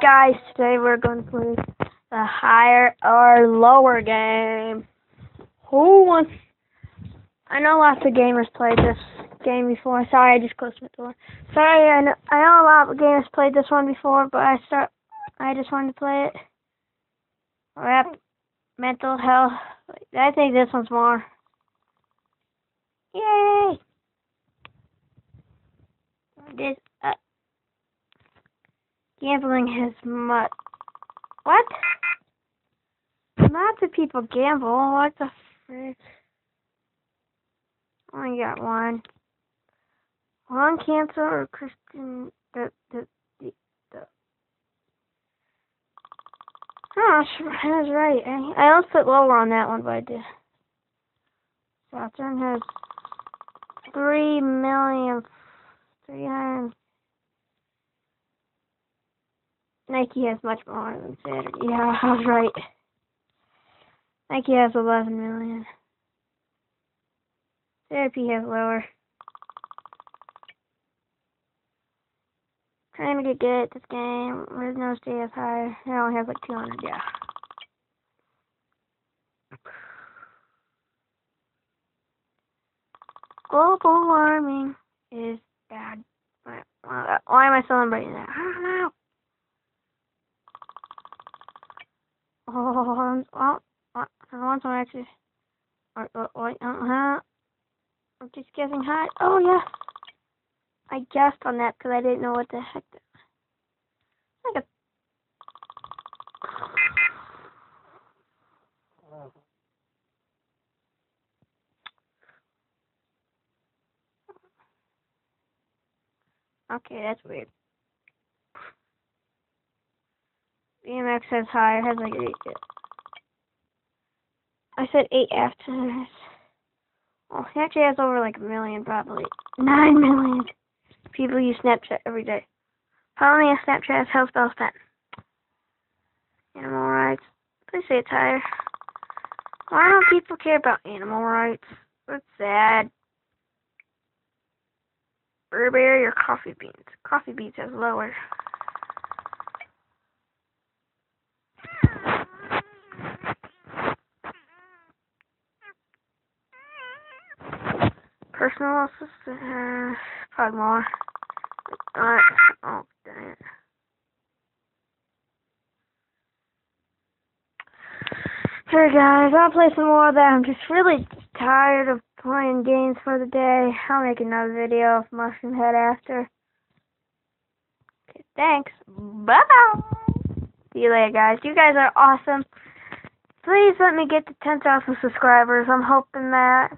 guys, today we're going to play the higher or lower game. Who wants... I know lots of gamers played this game before. Sorry, I just closed my door. Sorry, I know, I know a lot of gamers played this one before, but I start... I just wanted to play it. Rap, mental health. I think this one's more. Gambling has much. What? Lots of people gamble. What the frick? Only got one. Lung cancer or Christian. The, the, the, the. Gosh, I was right. I, I almost put lower on that one, but I did. Saturn has 3 million. 300. Nike has much more than Saturday. Yeah, I was right. Nike has 11 million. Therapy has lower. Trying to get good at this game. There's no stay has higher. It only has like 200, yeah. Global warming is bad. Why am I celebrating that? I don't know. Oh, oh, oh, once I'm actually, uh-huh. I'm just guessing high. Oh, yeah. I guessed on that because I didn't know what the heck. Like a. Okay, that's weird. BMX has higher, has like 8. I said 8 after this. Oh, he actually has over like a million, probably. 9 million people use Snapchat every day. Follow me on Snapchat as Hellspell Stat. Animal rights. Please say it's higher. Why don't people care about animal rights? That's sad. Burberry or coffee beans? Coffee beans has lower. Personal assistant has eh, probably more. Alright. Oh, dang it. Hey guys, I'll play some more of that. I'm just really tired of playing games for the day. I'll make another video of Mushroom Head after. Okay, thanks. Bye! See you later, guys. You guys are awesome. Please let me get to 10,000 subscribers. I'm hoping that.